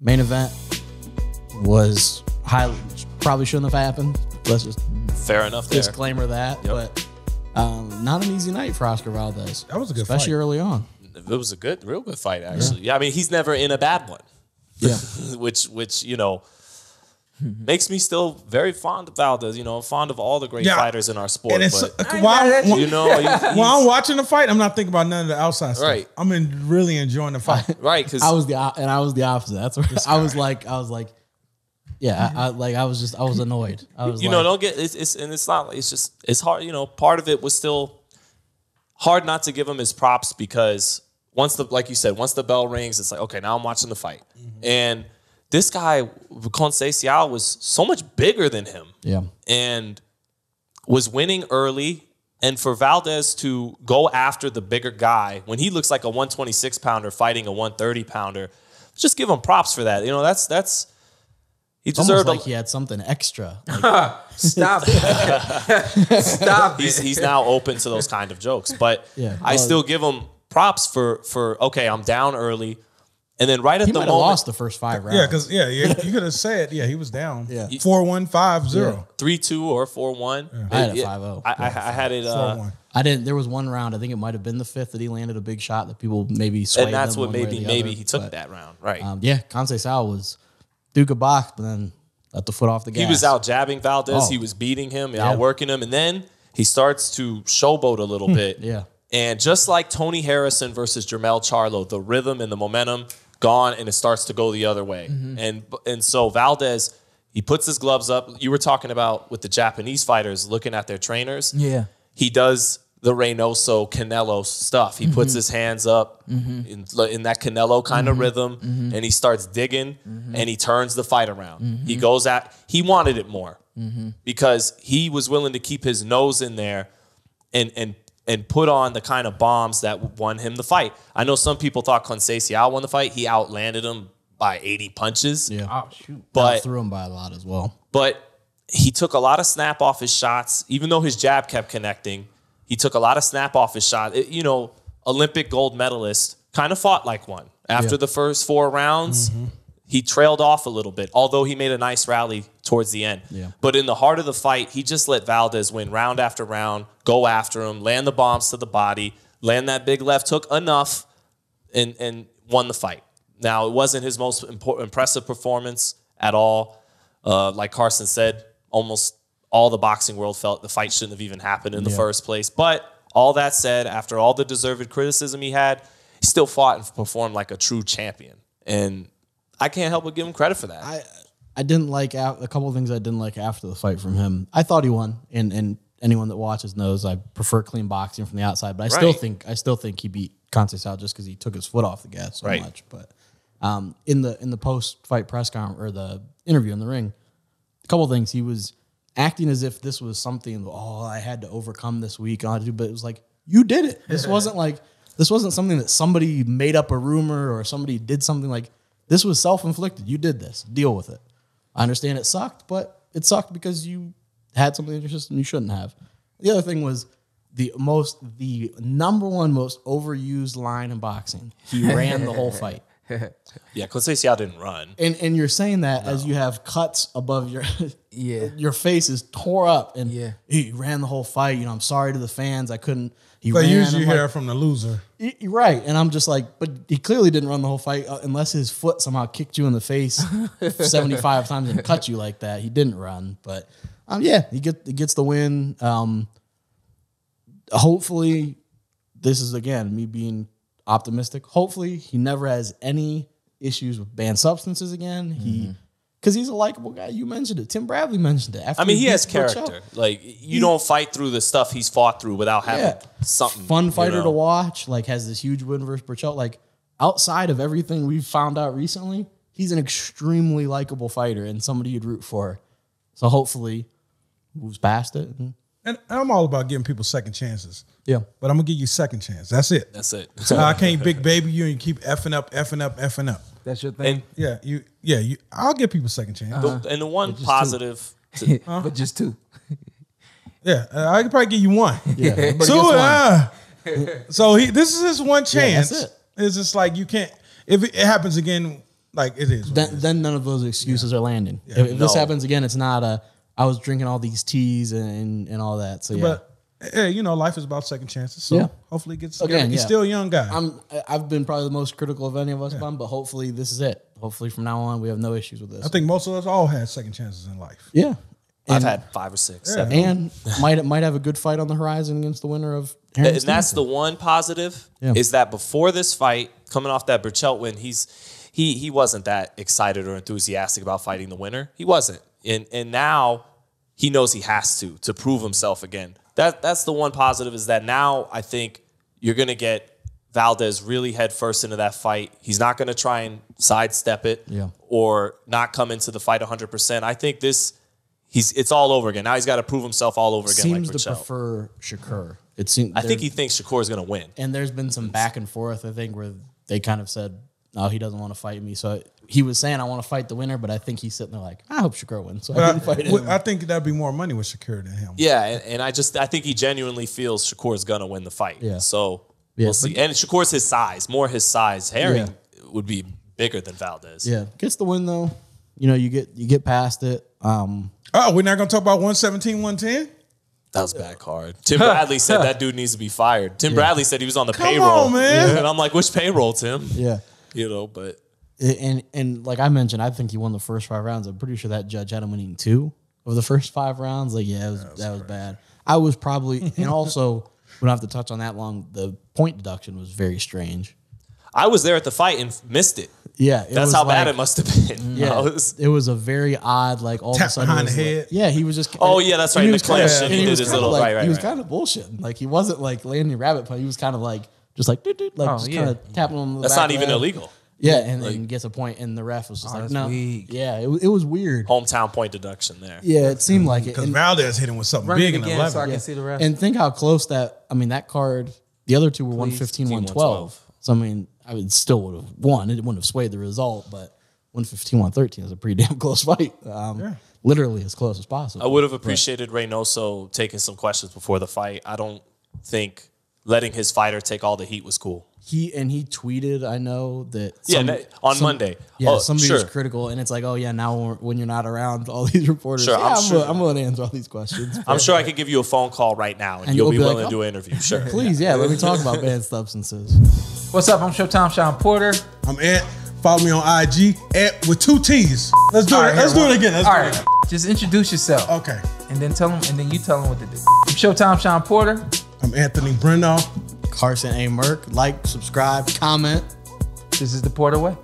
Main event was highly probably shouldn't have happened. Let's just Fair enough there. disclaimer that, but um, not an easy night for Oscar Valdez. That was a good fight. especially fight. early on. It was a good, real good fight, actually. Yeah, I mean, he's never in a bad one. Yeah. which which you know makes me still very fond of Valdez. You know, fond of all the great Yeah. fighters in our sport. And it's but uh, while, while, you know, he- while I'm watching the fight, I'm not thinking about none of the outside stuff. Right. I'm in, really enjoying the fight. right? Because I was the o- and I was the opposite. That's where I was like I was like, yeah, I, I like I was just I was annoyed. I was you like, know, don't get it's, it's and it's not. It's just it's hard. You know, part of it was still hard not to give him his props because once the like you said, once the bell rings, it's like okay, now I'm watching the fight, and this guy Conceição was so much bigger than him. yeah, and was winning early. And for Valdez to go after the bigger guy when he looks like a 126 pounder fighting a 130 pounder, just give him props for that. You know, that's that's he almost deserved. like a, he had something extra. Like, Stop it. Stop he's it. he's now open to those kind of jokes, but Yeah. I still give him props for for okay, I'm down early, and then right at he the might have moment, lost the first five rounds. Yeah, because yeah, yeah, you could have said yeah, he was down. Yeah. four one five zero. three two or four one. I had it 5-0. I, I, I had it. Four Uh, one. I didn't. There was one round. I think it might have been the fifth that he landed a big shot that people maybe swayed and that's what one way or maybe maybe other, he took but, that round right. Um, yeah, Conceição was Duke of box, but then let the foot off the gas. He was out jabbing Valdez. Oh. He was beating him, out working him, and then he starts to showboat a little bit. Hmm. Yeah. And just like Tony Harrison versus Jermell Charlo, the rhythm and the momentum gone, and it starts to go the other way. Mm-hmm. And and so Valdez, he puts his gloves up. You were talking about with the Japanese fighters looking at their trainers. Yeah. He does the Reynoso Canelo stuff. He Mm-hmm. puts his hands up in, in that Canelo kind Mm-hmm. of rhythm, and he starts digging, and he turns the fight around. Mm-hmm. He goes at. He wanted it more because he was willing to keep his nose in there, and and and put on the kind of bombs that won him the fight. I know some people thought Conceição won the fight. He outlanded him by 80 punches. Yeah, Oh shoot. But threw him by a lot as well. but he took a lot of snap off his shots, even though his jab kept connecting. He took a lot of snap off his shot. It- you know, Olympic gold medalist kind of fought like one. After Yeah. the first four rounds, mm-hmm. he trailed off a little bit, although he made a nice rally towards the end. Yeah. But in the heart of the fight, he just let Valdez win round after round, go after him, land the bombs to the body, land that big left hook enough, and and won the fight. Now it wasn't his most impor- impressive performance at all. Uh, like Carson said, almost all the boxing world felt the fight shouldn't have even happened in the first place. But all that said, after all the deserved criticism he had, he still fought and performed like a true champion. And I can't help but give him credit for that. I I didn't like a a couple of things I didn't like after the fight from him. I thought he won, and and anyone that watches knows I prefer clean boxing from the outside. But I still think I still think he beat Conceição just because he took his foot off the gas so Right. much. But um, in the in the post fight press conference or the interview in the ring, a couple of things he was acting as if this was something. Oh, I had to overcome this week. I had to do, but it was like you did it. This wasn't like this wasn't something that somebody made up a rumor or somebody did something like this was self inflicted. You did this. Deal with it. I understand it sucked, but it sucked because you had something in your system you shouldn't have. The other thing was the most the number one most overused line in boxing. He ran the whole fight. yeah, Conceição didn't run. And and you're saying that as you have cuts above your Yeah. your face is tore up and Yeah. he ran the whole fight. You know, I'm sorry to the fans. I couldn't. He But ran. usually I'm you hear like, it from the loser. You're right, and I'm just like, but he clearly didn't run the whole fight uh, unless his foot somehow kicked you in the face 75 times and cut you like that. He didn't run, but um, yeah, he get he gets the win. Um, hopefully, this is again me being optimistic. Hopefully, he never has any issues with banned substances again. He mm-hmm. because he's a likable guy. You mentioned it. Tim Bradley mentioned it. After I mean, he beat has character. Like you don't fight through the stuff he's fought through without having Yeah. something fun you fighter know? to watch. Like has this huge win versus Berchelt. Like outside of everything we've found out recently, he's an extremely likable fighter and somebody you'd root for. So hopefully, moves past it. and- And I'm all about giving people second chances. yeah, But I'm gonna give you second chance. That's it. That's it. So I can't big baby you and you keep effing up, effing up, effing up. That's your thing. And Yeah, you yeah, you I'll give people second chance. and the one positive. To, but just two. Yeah, uh, I could probably give you one. yeah. Everybody So, one. uh, so he this is his one chance. that's it. It's just like you can't if it, it happens again like it is. then, is. then none of those excuses are landing. If, if this happens again, it's not a I was drinking all these teas and and all that. So yeah. But hey, you know, life is about second chances. So Yeah. hopefully it gets Again, He's yeah. still a young guy. I'm I've been probably the most critical of any of us, Bum, but hopefully this is it. Hopefully from now on we have no issues with this. I think most of us all had second chances in life. yeah. I've had five or six, seven. and might might have a good fight on the horizon against the winner of. Aaron and that's the one positive Yeah. is that before this fight, coming off that Berchelt win, he's he he wasn't that excited or enthusiastic about fighting the winner. He wasn't, and and now he knows he has to to prove himself again. That that's the one positive is that now I think you're gonna get Valdez really head first into that fight. He's not gonna try and sidestep it Yeah. or not come into the fight 100. percent I think this. He's it's all over again. Now he's got to prove himself all over again. seems like to prefer Shakur. It seems. I think he thinks Shakur is going to win. and there's been some back and forth. I think where they kind of said, "No, he doesn't want to fight me." So he was saying, "I want to fight the winner," but I think he's sitting there like, "I hope Shakur wins." So I didn't I, fight him. I think that'd be more money with Shakur than him. Yeah, and, and I just I think he genuinely feels Shakur's gonna win the fight. Yeah. So Yeah, we'll see. And Shakur's his size, more his size. Herring would be bigger than Valdez. yeah, gets the win though. You know, you get you get past it. Um, Oh, we're not gonna talk about 117, 110? That was a bad card. Tim Bradley said that dude needs to be fired. Tim Bradley said he was on the Come payroll. on, man. And I'm like, which payroll, Tim? yeah. You know, but and and like I mentioned, I think he won the first five rounds. I'm pretty sure that judge had him winning two of the first five rounds. Like, yeah, it was, that was bad. I was probably, and also we don't have to touch on that long. The point deduction was very strange. I was there at the fight and missed it. Yeah, it That's was how bad it must have been. Yeah, was- it was a very odd, like all of a sudden. behind it was like- yeah, he was just. Oh, yeah, that's right, and was kinda- clinch, and and he was kinda little- like- right, right, He was right. kind of bullshitting. Like he wasn't like landing rabbit punch. He was kind of like just like, doot, doot, like Oh, just yeah. kind of tapping him on the That's back not even illegal. Yeah, and, and gets a point, and the ref was just like, no, weak. yeah, it, was- it was weird. Hometown point deduction there. Yeah, it seemed like it. Because And- Valdez hit him with something big in the again so I can see the rest. And think how close that. I mean, that card. The other two were 115, 112. 112. So I mean, I would still would have won. It wouldn't have swayed the result, but 115, 113 is a pretty damn close fight. Um, Literally as close as possible. I would have appreciated Reynoso taking some questions before the fight. I don't think letting his fighter take all the heat was cool. He and he tweeted. I know that. Yeah, some- na- on some- Monday. Yeah, Oh, somebody was critical, and it's like, oh yeah, now when, you're not around, all these reporters. Sure, yeah, I'm I'm, sure. Gonna, I'm going to answer all these questions. I'm sure I could give you a phone call right now and, And you'll, you'll be be like, willing to "Oh." do an interview. Sure. Please, yeah, let me talk about banned substances. What's up? I'm Showtime Shawn Porter. I'm Ant. Follow me on IG at with two T's. Let's do All it. right, Let's here, do it again. Let's All do right, it. just introduce yourself, Okay. and then tell them, and then you tell them what to do. I'm Showtime Shawn Porter. I'm Anthony Brenagh. Carson A. Merck, like, subscribe, comment. This is the Porter Way.